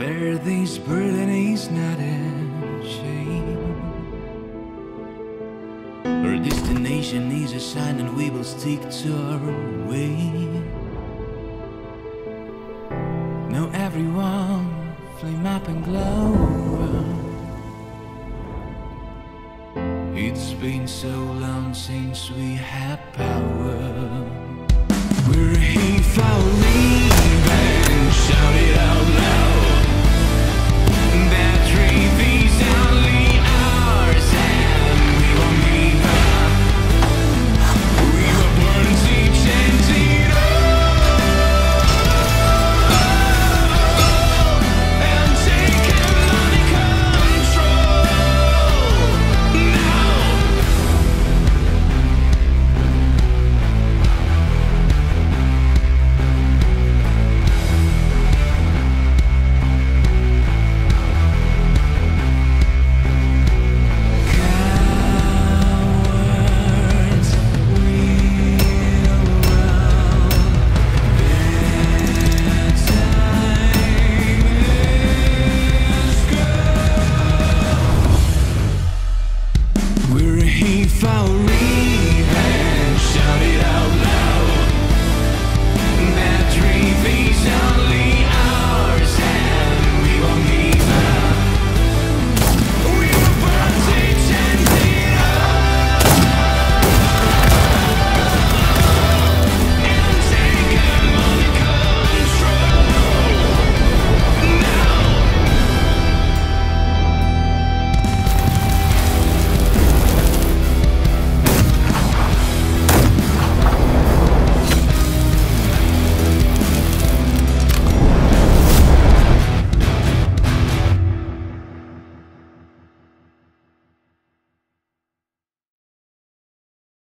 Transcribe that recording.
Bear this burden is not a shame. Our destination is a sign, and we will stick to our way. Now, everyone, flame up and glow. It's been so long since we had power. found